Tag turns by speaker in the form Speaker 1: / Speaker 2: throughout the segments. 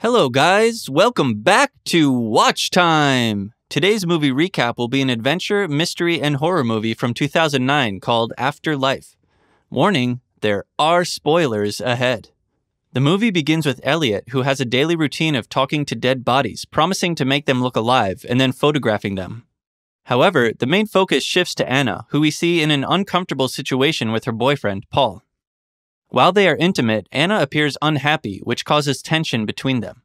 Speaker 1: Hello, guys. Welcome back to Watch Time. Today's movie recap will be an adventure, mystery, and horror movie from 2009 called Afterlife. Warning there are spoilers ahead. The movie begins with Elliot, who has a daily routine of talking to dead bodies, promising to make them look alive, and then photographing them. However, the main focus shifts to Anna, who we see in an uncomfortable situation with her boyfriend, Paul. While they are intimate, Anna appears unhappy, which causes tension between them.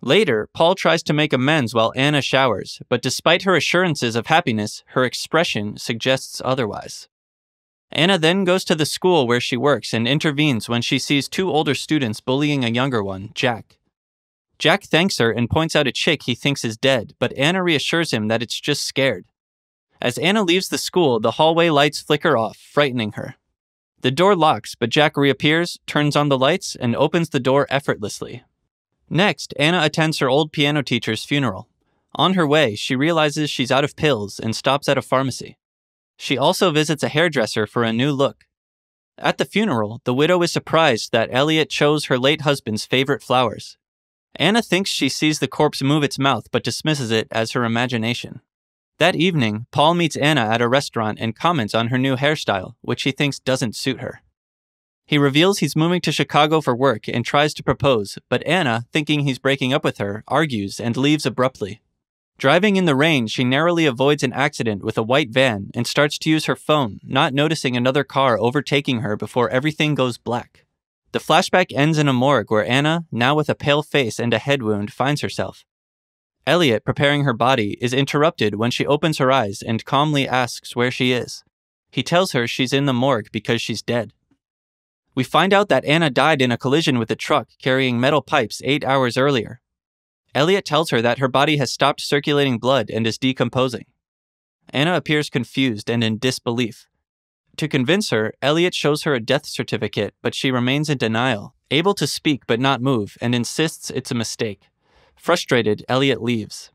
Speaker 1: Later, Paul tries to make amends while Anna showers, but despite her assurances of happiness, her expression suggests otherwise. Anna then goes to the school where she works and intervenes when she sees two older students bullying a younger one, Jack. Jack thanks her and points out a chick he thinks is dead, but Anna reassures him that it's just scared. As Anna leaves the school, the hallway lights flicker off, frightening her. The door locks, but Jack reappears, turns on the lights, and opens the door effortlessly. Next, Anna attends her old piano teacher's funeral. On her way, she realizes she's out of pills and stops at a pharmacy. She also visits a hairdresser for a new look. At the funeral, the widow is surprised that Elliot chose her late husband's favorite flowers. Anna thinks she sees the corpse move its mouth but dismisses it as her imagination. That evening, Paul meets Anna at a restaurant and comments on her new hairstyle, which he thinks doesn't suit her. He reveals he's moving to Chicago for work and tries to propose, but Anna, thinking he's breaking up with her, argues and leaves abruptly. Driving in the rain, she narrowly avoids an accident with a white van and starts to use her phone, not noticing another car overtaking her before everything goes black. The flashback ends in a morgue where Anna, now with a pale face and a head wound, finds herself. Elliot, preparing her body, is interrupted when she opens her eyes and calmly asks where she is. He tells her she's in the morgue because she's dead. We find out that Anna died in a collision with a truck carrying metal pipes eight hours earlier, Elliot tells her that her body has stopped circulating blood and is decomposing. Anna appears confused and in disbelief. To convince her, Elliot shows her a death certificate, but she remains in denial, able to speak but not move, and insists it's a mistake. Frustrated, Elliot leaves.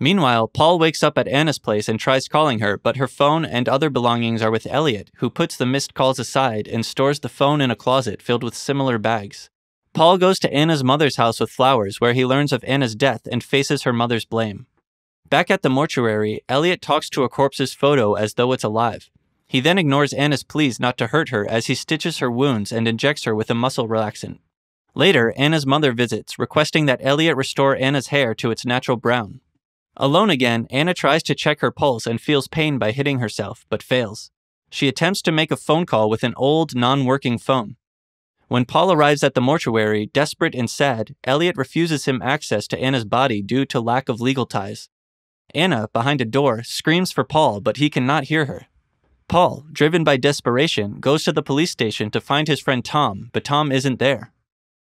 Speaker 1: Meanwhile, Paul wakes up at Anna's place and tries calling her, but her phone and other belongings are with Elliot, who puts the missed calls aside and stores the phone in a closet filled with similar bags. Paul goes to Anna's mother's house with flowers, where he learns of Anna's death and faces her mother's blame. Back at the mortuary, Elliot talks to a corpse's photo as though it's alive. He then ignores Anna's pleas not to hurt her as he stitches her wounds and injects her with a muscle relaxant. Later, Anna's mother visits, requesting that Elliot restore Anna's hair to its natural brown. Alone again, Anna tries to check her pulse and feels pain by hitting herself, but fails. She attempts to make a phone call with an old, non working phone. When Paul arrives at the mortuary, desperate and sad, Elliot refuses him access to Anna's body due to lack of legal ties. Anna, behind a door, screams for Paul, but he cannot hear her. Paul, driven by desperation, goes to the police station to find his friend Tom, but Tom isn't there.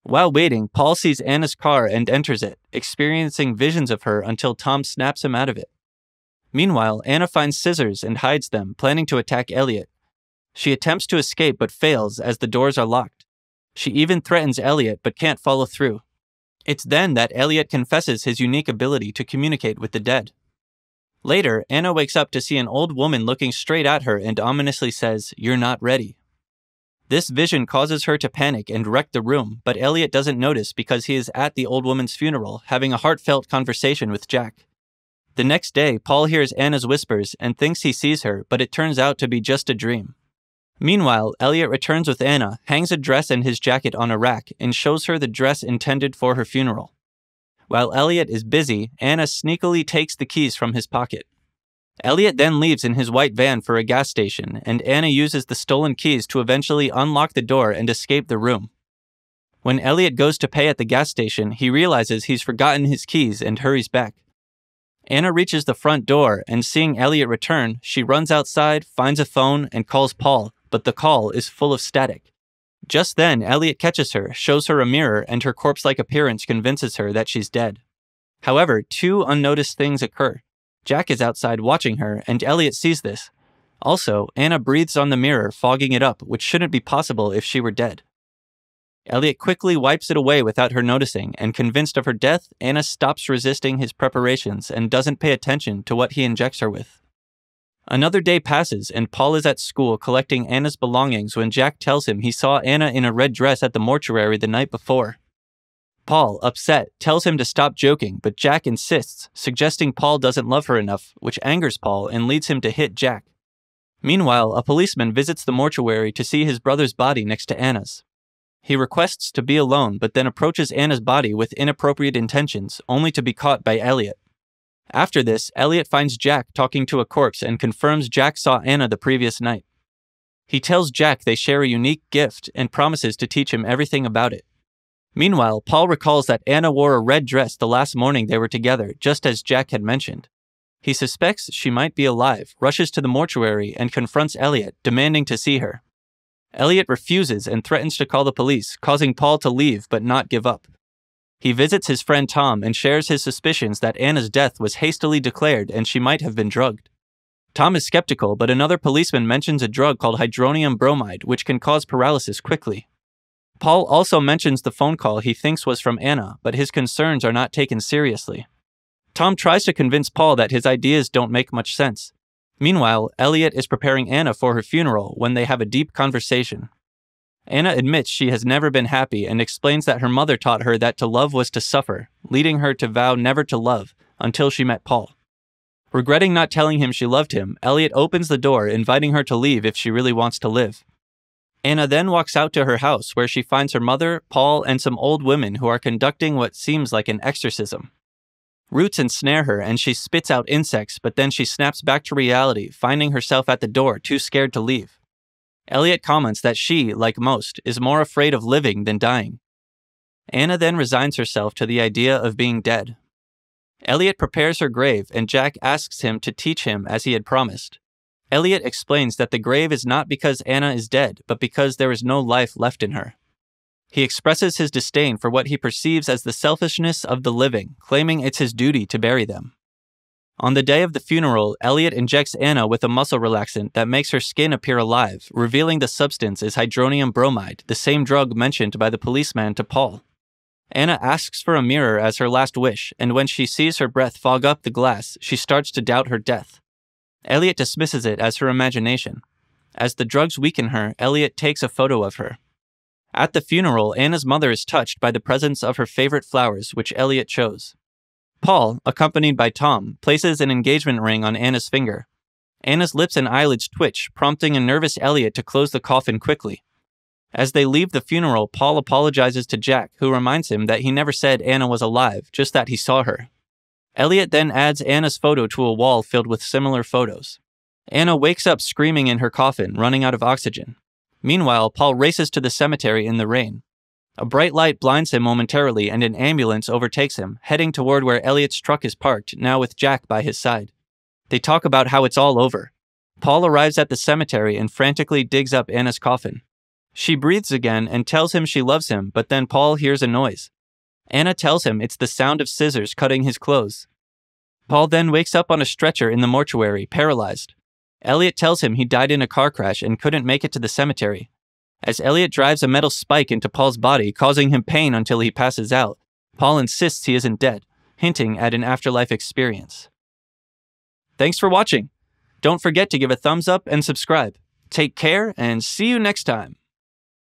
Speaker 1: While waiting, Paul sees Anna's car and enters it, experiencing visions of her until Tom snaps him out of it. Meanwhile, Anna finds scissors and hides them, planning to attack Elliot. She attempts to escape but fails as the doors are locked. She even threatens Elliot but can't follow through. It's then that Elliot confesses his unique ability to communicate with the dead. Later, Anna wakes up to see an old woman looking straight at her and ominously says, You're not ready. This vision causes her to panic and wreck the room, but Elliot doesn't notice because he is at the old woman's funeral having a heartfelt conversation with Jack. The next day, Paul hears Anna's whispers and thinks he sees her, but it turns out to be just a dream. Meanwhile, Elliot returns with Anna, hangs a dress and his jacket on a rack, and shows her the dress intended for her funeral. While Elliot is busy, Anna sneakily takes the keys from his pocket. Elliot then leaves in his white van for a gas station, and Anna uses the stolen keys to eventually unlock the door and escape the room. When Elliot goes to pay at the gas station, he realizes he's forgotten his keys and hurries back. Anna reaches the front door, and seeing Elliot return, she runs outside, finds a phone, and calls Paul, but the call is full of static. Just then, Elliot catches her, shows her a mirror, and her corpse like appearance convinces her that she's dead. However, two unnoticed things occur. Jack is outside watching her, and Elliot sees this. Also, Anna breathes on the mirror, fogging it up, which shouldn't be possible if she were dead. Elliot quickly wipes it away without her noticing, and convinced of her death, Anna stops resisting his preparations and doesn't pay attention to what he injects her with. Another day passes, and Paul is at school collecting Anna's belongings when Jack tells him he saw Anna in a red dress at the mortuary the night before. Paul, upset, tells him to stop joking, but Jack insists, suggesting Paul doesn't love her enough, which angers Paul and leads him to hit Jack. Meanwhile, a policeman visits the mortuary to see his brother's body next to Anna's. He requests to be alone, but then approaches Anna's body with inappropriate intentions, only to be caught by Elliot. After this, Elliot finds Jack talking to a corpse and confirms Jack saw Anna the previous night. He tells Jack they share a unique gift and promises to teach him everything about it. Meanwhile, Paul recalls that Anna wore a red dress the last morning they were together, just as Jack had mentioned. He suspects she might be alive, rushes to the mortuary, and confronts Elliot, demanding to see her. Elliot refuses and threatens to call the police, causing Paul to leave but not give up. He visits his friend Tom and shares his suspicions that Anna's death was hastily declared and she might have been drugged. Tom is skeptical, but another policeman mentions a drug called hydronium bromide, which can cause paralysis quickly. Paul also mentions the phone call he thinks was from Anna, but his concerns are not taken seriously. Tom tries to convince Paul that his ideas don't make much sense. Meanwhile, Elliot is preparing Anna for her funeral when they have a deep conversation. Anna admits she has never been happy and explains that her mother taught her that to love was to suffer, leading her to vow never to love until she met Paul. Regretting not telling him she loved him, Elliot opens the door, inviting her to leave if she really wants to live. Anna then walks out to her house where she finds her mother, Paul, and some old women who are conducting what seems like an exorcism. Roots ensnare her and she spits out insects, but then she snaps back to reality, finding herself at the door, too scared to leave. Elliot comments that she, like most, is more afraid of living than dying. Anna then resigns herself to the idea of being dead. Elliot prepares her grave, and Jack asks him to teach him as he had promised. Elliot explains that the grave is not because Anna is dead, but because there is no life left in her. He expresses his disdain for what he perceives as the selfishness of the living, claiming it's his duty to bury them. On the day of the funeral, Elliot injects Anna with a muscle relaxant that makes her skin appear alive, revealing the substance is hydronium bromide, the same drug mentioned by the policeman to Paul. Anna asks for a mirror as her last wish, and when she sees her breath fog up the glass, she starts to doubt her death. Elliot dismisses it as her imagination. As the drugs weaken her, Elliot takes a photo of her. At the funeral, Anna's mother is touched by the presence of her favorite flowers, which Elliot chose. Paul, accompanied by Tom, places an engagement ring on Anna's finger. Anna's lips and eyelids twitch, prompting a nervous Elliot to close the coffin quickly. As they leave the funeral, Paul apologizes to Jack, who reminds him that he never said Anna was alive, just that he saw her. Elliot then adds Anna's photo to a wall filled with similar photos. Anna wakes up screaming in her coffin, running out of oxygen. Meanwhile, Paul races to the cemetery in the rain. A bright light blinds him momentarily, and an ambulance overtakes him, heading toward where Elliot's truck is parked, now with Jack by his side. They talk about how it's all over. Paul arrives at the cemetery and frantically digs up Anna's coffin. She breathes again and tells him she loves him, but then Paul hears a noise. Anna tells him it's the sound of scissors cutting his clothes. Paul then wakes up on a stretcher in the mortuary, paralyzed. Elliot tells him he died in a car crash and couldn't make it to the cemetery. As Elliot drives a metal spike into Paul's body, causing him pain until he passes out, Paul insists he isn't dead, hinting at an afterlife experience. Thanks for watching. Don't forget to give a thumbs up and subscribe. Take care and see you next time.